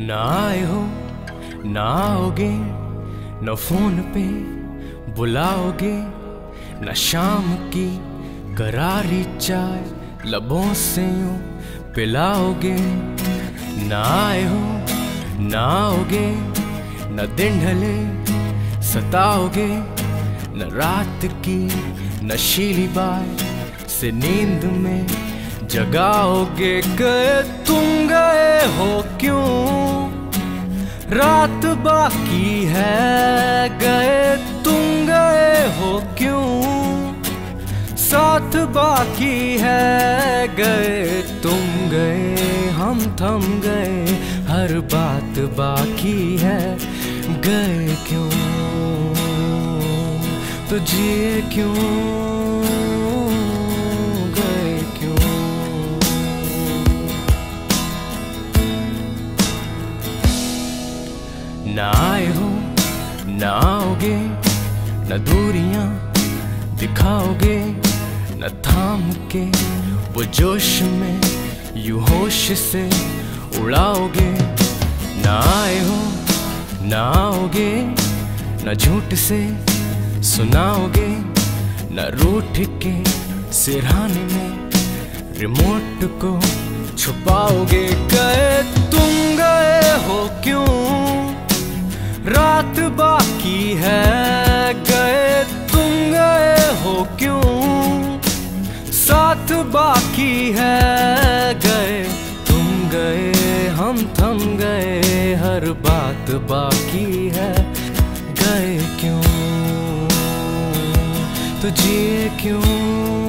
ना आए हो, ना आओगे, न फ़ोन पे बुलाओगे, न शाम की करारी चाय लबों से यूँ पिलाओगे। ना आए हो, ना आओगे, न दिन ढले सताओगे, न रात की नशीली बाय से नींद में जगाओगे गए तुम गए हो क्यों? रात बाकी है, गए तुम गए हो क्यों? साथ बाकी है, गए तुम गए, हम थम गए, हर बात बाकी है, गए क्यों? तो जिए क्यों? ना आए हो, ना आओगे, न दूरियाँ दिखाओगे, न थाम के वो जोश में यू होश से उड़ाओगे। ना आए हो, ना आओगे, न झूठ से सुनाओगे, न रूठ के सिरहाने में रिमोट को छुपाओगे। गए बाकी है? गए तुम गए हो क्यों? साथ बाकी है। गए तुम गए, हम थम गए, हर बात बाकी है। गए क्यों? तुझे जिए क्यों?